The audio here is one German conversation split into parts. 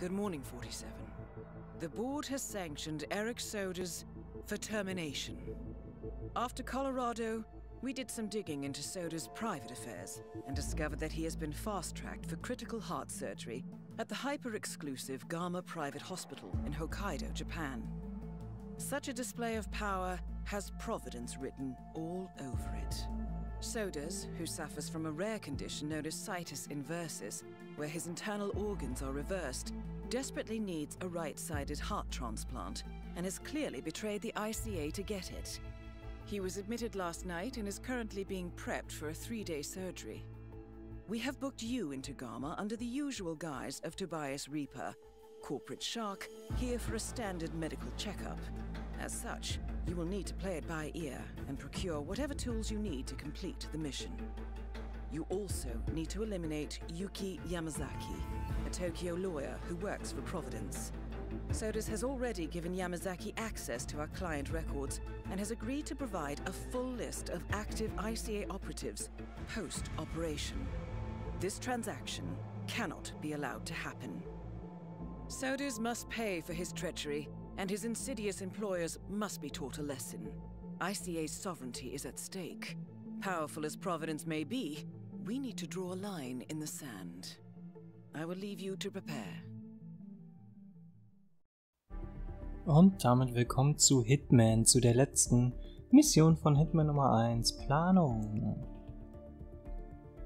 Good morning, 47. The board has sanctioned Eric Soda's for termination. After Colorado, we did some digging into Soda's private affairs and discovered that he has been fast tracked for critical heart surgery at the hyper exclusive Gama Private Hospital in Hokkaido, Japan. Such a display of power has Providence written all over it. Sodas, who suffers from a rare condition known as situs inversus, where his internal organs are reversed, desperately needs a right sided heart transplant and has clearly betrayed the ICA to get it. He was admitted last night and is currently being prepped for a three day surgery. We have booked you into Gama under the usual guise of Tobias Reaper, corporate shark, here for a standard medical checkup. As such, you will need to play it by ear and procure whatever tools you need to complete the mission. You also need to eliminate Yuki Yamazaki, a Tokyo lawyer who works for Providence. Sodas has already given Yamazaki access to our client records and has agreed to provide a full list of active ICA operatives post operation. This transaction cannot be allowed to happen. Sodas must pay for his treachery, and his insidious employers must be taught a lesson. ICA's sovereignty is at stake. Powerful as Providence may be, we need to draw a line in the sand. I will leave you to prepare. Und damit willkommen zu Hitman, zu der letzten Mission von Hitman Nummer 1, Planung.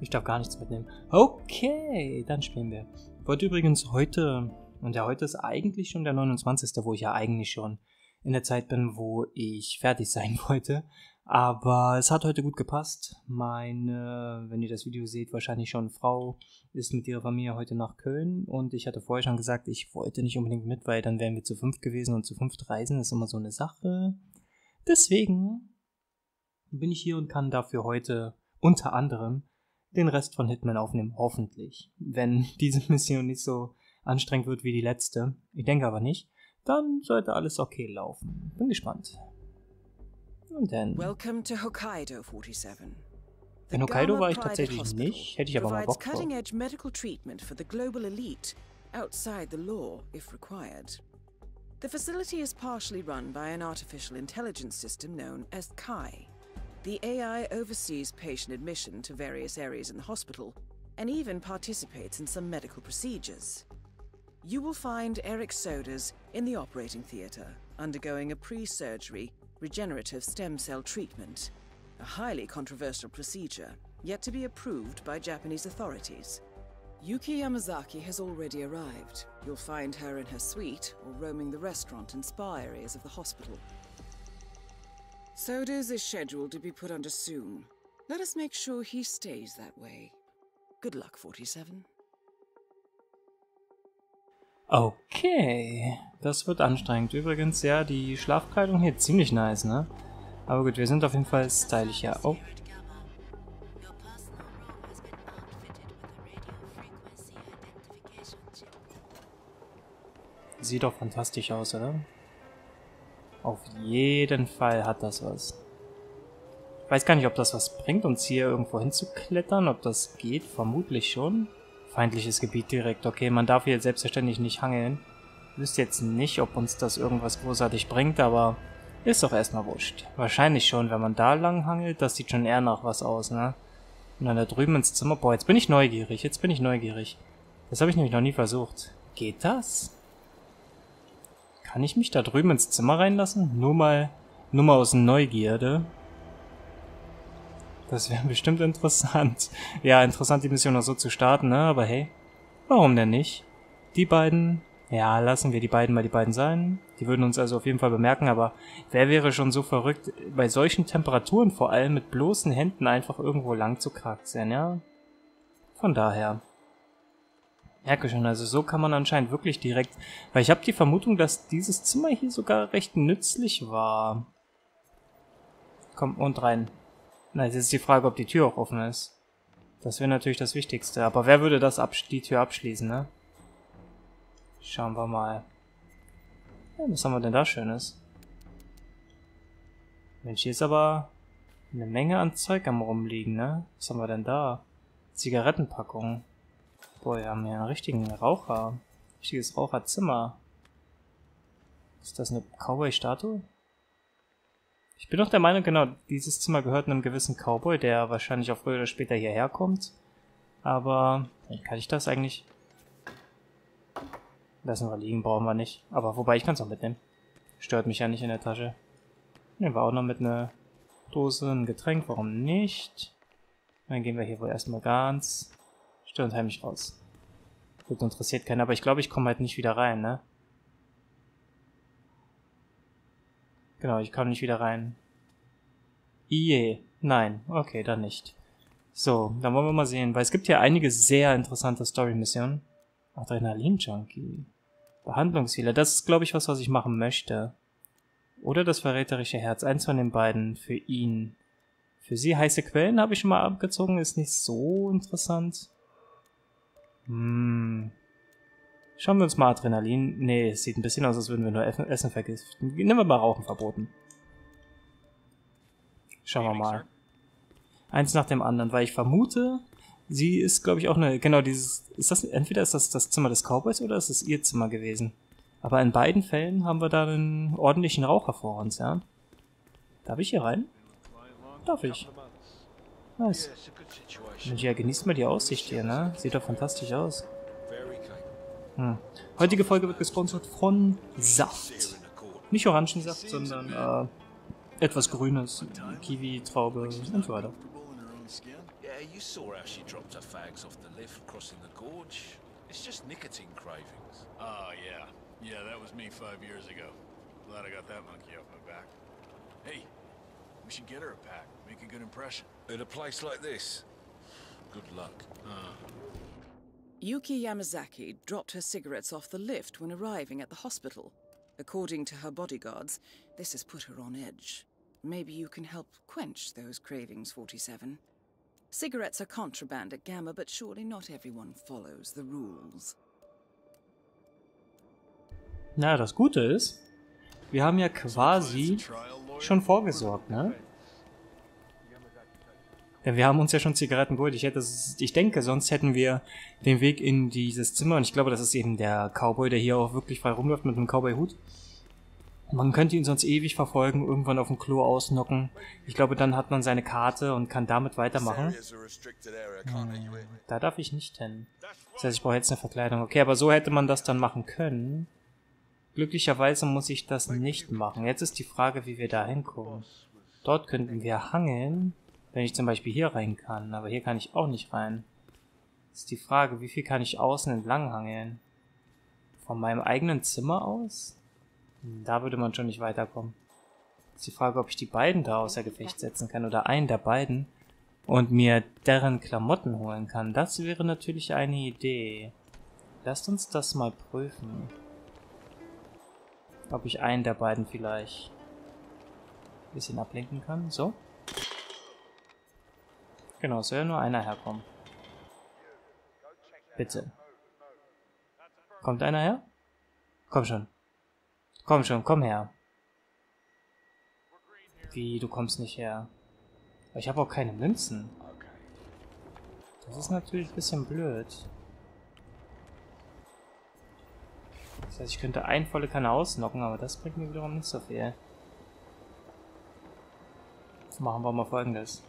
Ich darf gar nichts mitnehmen. Okay, dann spielen wir. Ich wollte übrigens heute, und ja, heute ist eigentlich schon der 29., wo ich ja eigentlich schon in der Zeit bin, wo ich fertig sein wollte. Aber es hat heute gut gepasst. Meine, wenn ihr das Video seht, wahrscheinlich schon Frau ist mit ihrer Familie heute nach Köln und ich hatte vorher schon gesagt, ich wollte nicht unbedingt mit, weil dann wären wir zu fünft gewesen und zu fünft reisen ist immer so eine Sache. Deswegen bin ich hier und kann dafür heute unter anderem den Rest von Hitman aufnehmen, hoffentlich. Wenn diese Mission nicht so anstrengend wird wie die letzte, ich denke aber nicht, dann sollte alles okay laufen. Bin gespannt. Und dann. Welcome to Hokkaido 47. In Hokkaido war ich tatsächlich nicht, hätte ich aber mal Bock drauf. medical treatment for the global elite outside the law if required. The facility is partially run by an artificial intelligence system known as Kai. The AI oversees patient admission to various areas in the hospital and even participates in some medical procedures. You will find Eric Sodas in the operating theatre, undergoing a pre surgery regenerative stem cell treatment. A highly controversial procedure, yet to be approved by Japanese authorities. Yuki Yamazaki has already arrived. You'll find her in her suite or roaming the restaurant and spa areas of the hospital. Sodas is scheduled to be put under soon. Let us make sure he stays that way. Good luck, 47. Okay, das wird anstrengend. Übrigens, ja, die Schlafkleidung hier ziemlich nice, ne? Aber gut, wir sind auf jeden Fall stylisch, ja. Oh. Sieht doch fantastisch aus, oder? Auf jeden Fall hat das was. Ich weiß gar nicht, ob das was bringt, uns hier irgendwo hinzuklettern. Ob das geht, vermutlich schon. Feindliches Gebiet direkt. Okay, man darf hier selbstverständlich nicht hangeln. Wüsste jetzt nicht, ob uns das irgendwas großartig bringt, aber ist doch erstmal wurscht. Wahrscheinlich schon, wenn man da lang hangelt, das sieht schon eher nach was aus, ne? Und dann da drüben ins Zimmer. Boah, jetzt bin ich neugierig, jetzt bin ich neugierig. Das habe ich nämlich noch nie versucht. Geht das? Kann ich mich da drüben ins Zimmer reinlassen? Nur mal, nur mal aus Neugierde. Das wäre bestimmt interessant. Ja, interessant, die Mission noch so zu starten, ne? Aber hey, warum denn nicht? Die beiden, ja, lassen wir die beiden mal die beiden sein. Die würden uns also auf jeden Fall bemerken, aber wer wäre schon so verrückt, bei solchen Temperaturen vor allem mit bloßen Händen einfach irgendwo lang zu kraxeln, ja? Von daher. Merke schon, also so kann man anscheinend wirklich direkt, weil ich habe die Vermutung, dass dieses Zimmer hier sogar recht nützlich war. Komm, und rein. Na, jetzt ist die Frage, ob die Tür auch offen ist. Das wäre natürlich das Wichtigste. Aber wer würde das die Tür abschließen, ne? Schauen wir mal. Ja, was haben wir denn da Schönes? Mensch, hier ist aber eine Menge an Zeug am rumliegen, ne? Was haben wir denn da? Zigarettenpackungen. Boah, wir haben hier einen richtigen Raucher. Richtiges Raucherzimmer. Ist das eine Cowboy-Statue? Ich bin doch der Meinung, genau, dieses Zimmer gehört einem gewissen Cowboy, der wahrscheinlich auch früher oder später hierher kommt. Aber kann ich das eigentlich? Lassen wir liegen, brauchen wir nicht. Aber wobei, ich kann es auch mitnehmen. Stört mich ja nicht in der Tasche. Nehmen wir auch noch mit einer Dose ein Getränk, warum nicht? Dann gehen wir hier wohl erstmal ganz still und heimlich raus. Gut, interessiert keinen, aber ich glaube, ich komme halt nicht wieder rein, ne? Genau, ich komme nicht wieder rein. Ie. Nein. Okay, dann nicht. So, dann wollen wir mal sehen, weil es gibt hier einige sehr interessante Story-Missionen. Adrenalin-Junkie. Behandlungsfehler. Das ist, glaube ich, was, was ich machen möchte. Oder das verräterische Herz. Eins von den beiden für ihn. Für sie heiße Quellen habe ich schon mal abgezogen. Ist nicht so interessant. Hm. Schauen wir uns mal Adrenalin. Nee, es sieht ein bisschen aus, als würden wir nur Essen vergiften. Nehmen wir mal Rauchen verboten. Schauen wir mal. Eins nach dem anderen, weil ich vermute, sie ist, glaube ich, auch eine, genau dieses, ist das, entweder ist das das Zimmer des Cowboys oder ist es ihr Zimmer gewesen. Aber in beiden Fällen haben wir da einen ordentlichen Raucher vor uns, ja. Darf ich hier rein? Darf ich. Nice. Mensch, ja, genießt mal die Aussicht hier, ne? Sieht doch fantastisch aus. Hm. Heutige Folge wird gesponsert von Saft. Nicht Orangensaft, sondern äh, etwas Grünes. Kiwi, Traube und so weiter. Yeah, you saw how she dropped her fags off the lift crossing the gorge. It's just nicotine cravings. Oh, yeah. Yeah, that was me five years ago. Glad I got that monkey off my back. Hey, we should get her a pack. Make a good impression. In a place like this, good luck. Yuki Yamazaki dropped her cigarettes off the lift when arriving at the hospital. According to her bodyguards, this has put her on edge. Maybe you can help quench those cravings, 47. Cigarettes are contraband at Gamma, but surely not everyone follows the rules. Na, das Gute ist, wir haben ja quasi schon vorgesorgt, ne? Wir haben uns ja schon Zigaretten geholt. Ich, hätte, ich denke, sonst hätten wir den Weg in dieses Zimmer, und ich glaube, das ist eben der Cowboy, der hier auch wirklich frei rumläuft mit einem Cowboy-Hut. Man könnte ihn sonst ewig verfolgen, irgendwann auf dem Klo ausnocken. Ich glaube, dann hat man seine Karte und kann damit weitermachen. Hm, da darf ich nicht hin. Das heißt, ich brauche jetzt eine Verkleidung. Okay, aber so hätte man das dann machen können. Glücklicherweise muss ich das nicht machen. Jetzt ist die Frage, wie wir da hinkommen. Dort könnten wir hangeln, wenn ich zum Beispiel hier rein kann. Aber hier kann ich auch nicht rein. Ist die Frage, wie viel kann ich außen entlang hangeln? Von meinem eigenen Zimmer aus? Da würde man schon nicht weiterkommen. Ist die Frage, ob ich die beiden da außer Gefecht setzen kann oder einen der beiden und mir deren Klamotten holen kann. Das wäre natürlich eine Idee. Lasst uns das mal prüfen. Ob ich einen der beiden vielleicht ein bisschen ablenken kann. So. Genau, soll ja nur einer herkommen. Bitte. Kommt einer her? Komm schon. Komm schon, komm her. Wie, du kommst nicht her? Ich habe auch keine Münzen. Das ist natürlich ein bisschen blöd. Das heißt, ich könnte ein volle Kanne ausnocken, aber das bringt mir wiederum nicht so viel. Machen wir mal folgendes.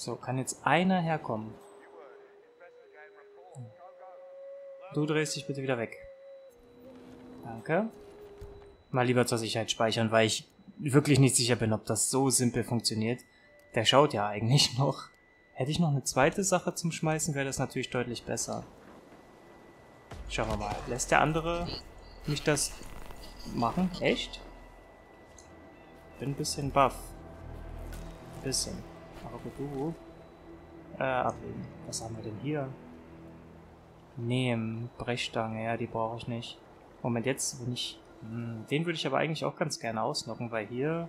So, kann jetzt einer herkommen. Du drehst dich bitte wieder weg. Danke. Mal lieber zur Sicherheit speichern, weil ich wirklich nicht sicher bin, ob das so simpel funktioniert. Der schaut ja eigentlich noch. Hätte ich noch eine zweite Sache zum Schmeißen, wäre das natürlich deutlich besser. Schauen wir mal. Lässt der andere mich das machen? Echt? Bin ein bisschen buff. Ein bisschen. Du. Äh, ablegen. Was haben wir denn hier? Nehmen. Brechstange. Ja, die brauche ich nicht. Moment, jetzt, wenn ich... Hm, den würde ich aber eigentlich auch ganz gerne ausnocken, weil hier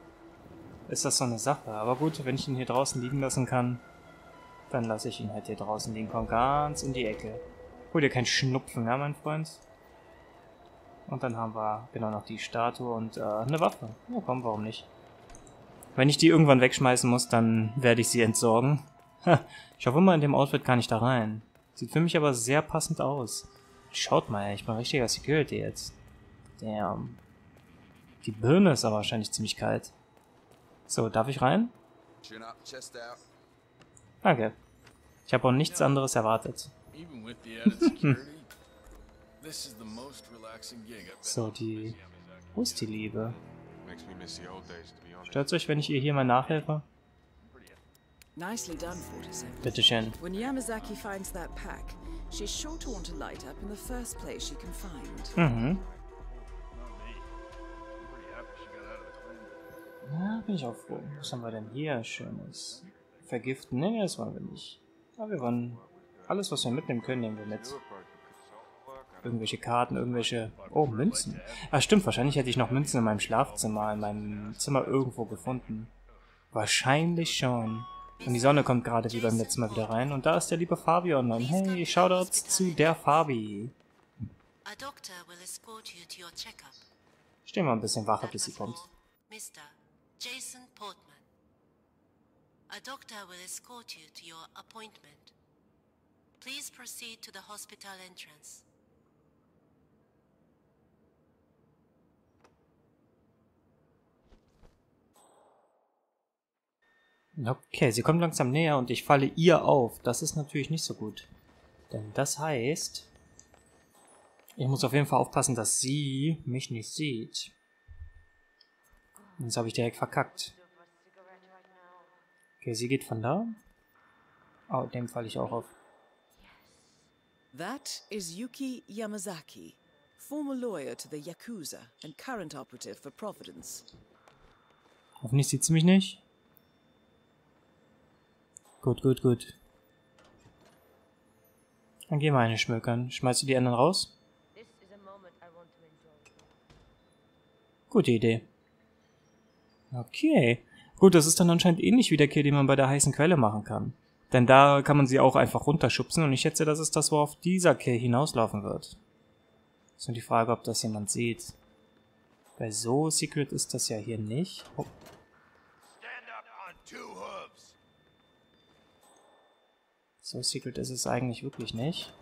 ist das so eine Sache. Aber gut, wenn ich ihn hier draußen liegen lassen kann, dann lasse ich ihn halt hier draußen liegen. Komm ganz in die Ecke. Hol dir keinen Schnupfen, ja, mein Freund? Und dann haben wir genau noch die Statue und äh, eine Waffe. Ja, komm, warum nicht? Wenn ich die irgendwann wegschmeißen muss, dann werde ich sie entsorgen. Ha, ich hoffe mal, in dem Outfit kann ich da rein. Sieht für mich aber sehr passend aus. Schaut mal, ich bin richtiger Security jetzt. Damn. Die Birne ist aber wahrscheinlich ziemlich kalt. So, darf ich rein? Danke. Ich habe auch nichts anderes erwartet. So, die... Wo ist die Liebe? Stört euch, wenn ich ihr hier mal nachhelfe? Nicely done, 47. Bitteschön. When Yamazaki finds that pack, she's sure to want to light up in the first place she can find. Mhm. Na, bin ich auch froh. Was haben wir denn hier Schönes? Vergiften? Nee, das wollen wir nicht. Aber wir wollen... Alles, was wir mitnehmen können, nehmen wir mit. Irgendwelche Karten, irgendwelche... Oh, Münzen. Ah, stimmt. Wahrscheinlich hätte ich noch Münzen in meinem Schlafzimmer, in meinem Zimmer irgendwo gefunden. Wahrscheinlich schon. Und die Sonne kommt gerade wie beim letzten Mal wieder rein. Und da ist der liebe Fabian. Und hey, Shoutouts zu der Fabi. Stehen wir ein bisschen Wache, That bis sie kommt. Mr. Jason Portman. A doctor will escort you to your appointment. Please proceed to the hospital entrance. Okay, sie kommt langsam näher und ich falle ihr auf. Das ist natürlich nicht so gut. Denn das heißt, ich muss auf jeden Fall aufpassen, dass sie mich nicht sieht. Jetzt habe ich direkt verkackt. Okay, sie geht von da. Oh, dem falle ich auch auf. That is Yuki Yamazaki, former lawyer to the Yakuza and current operative for Providence. Hoffentlich sieht sie mich nicht. Gut, gut, gut. Dann geh mal eine schmökern. Schmeißt du die anderen raus? Gute Idee. Okay. Gut, das ist dann anscheinend ähnlich wie der Kill, den man bei der heißen Quelle machen kann. Denn da kann man sie auch einfach runterschubsen und ich schätze, das ist das, worauf dieser Kill hinauslaufen wird. Ist nur die Frage, ob das jemand sieht. Bei so Secret ist das ja hier nicht. Oh, So secret ist es eigentlich wirklich nicht.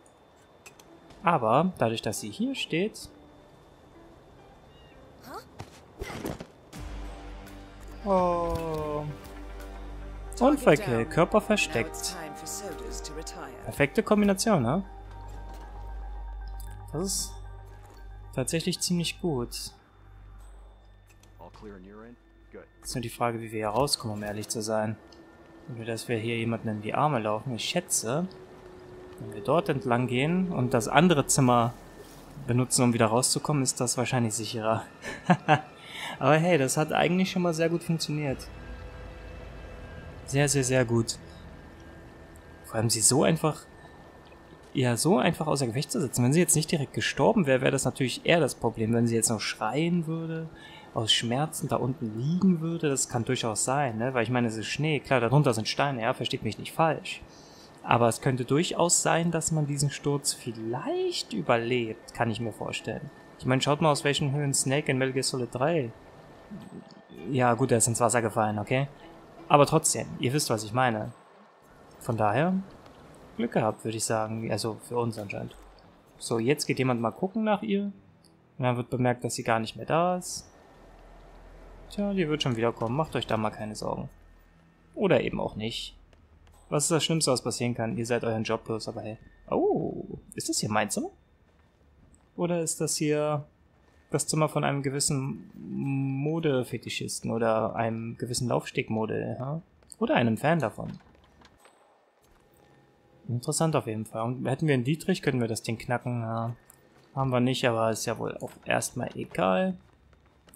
Aber dadurch, dass sie hier steht. Oh. Unfallkill, Körper versteckt. Perfekte Kombination, ne? Das ist tatsächlich ziemlich gut. Ist nur die Frage, wie wir hier rauskommen, um ehrlich zu sein. Nur, dass wir hier jemanden in die Arme laufen. Ich schätze, wenn wir dort entlang gehen und das andere Zimmer benutzen, um wieder rauszukommen, ist das wahrscheinlich sicherer. Aber hey, das hat eigentlich schon mal sehr gut funktioniert. Sehr, sehr, sehr gut. Vor allem sie so einfach, ja, so einfach außer Gefecht zu setzen. Wenn sie jetzt nicht direkt gestorben wäre, wäre das natürlich eher das Problem. Wenn sie jetzt noch schreien würde, aus Schmerzen da unten liegen würde, das kann durchaus sein, ne? Weil ich meine, es ist Schnee, klar, darunter sind Steine, ja, versteht mich nicht falsch. Aber es könnte durchaus sein, dass man diesen Sturz vielleicht überlebt, kann ich mir vorstellen. Ich meine, schaut mal, aus welchen Höhen Snake in Metal Gear Solid 3. Ja, gut, er ist ins Wasser gefallen, okay? Aber trotzdem, ihr wisst, was ich meine. Von daher, Glück gehabt, würde ich sagen. Also für uns anscheinend. So, jetzt geht jemand mal gucken nach ihr. Und dann wird bemerkt, dass sie gar nicht mehr da ist. Tja, die wird schon wiederkommen. Macht euch da mal keine Sorgen. Oder eben auch nicht. Was ist das Schlimmste, was passieren kann? Ihr seid euren Job los, aber hey. Oh, ist das hier mein Zimmer? Oder ist das hier das Zimmer von einem gewissen Modefetischisten oder einem gewissen Laufstegmodel, ja? Oder einem Fan davon? Interessant auf jeden Fall. Und hätten wir einen Dietrich, könnten wir das Ding knacken. Ja. Haben wir nicht, aber ist ja wohl auch erstmal egal.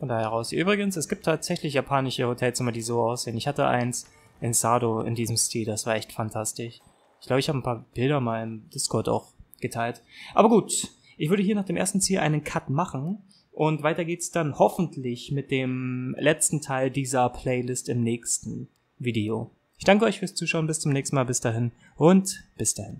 Von daher raus. Übrigens, es gibt tatsächlich japanische Hotelzimmer, die so aussehen. Ich hatte eins in Sado in diesem Stil. Das war echt fantastisch. Ich glaube, ich habe ein paar Bilder mal im Discord auch geteilt. Aber gut, ich würde hier nach dem ersten Ziel einen Cut machen. Und weiter geht's dann hoffentlich mit dem letzten Teil dieser Playlist im nächsten Video. Ich danke euch fürs Zuschauen. Bis zum nächsten Mal. Bis dahin. Und bis dahin.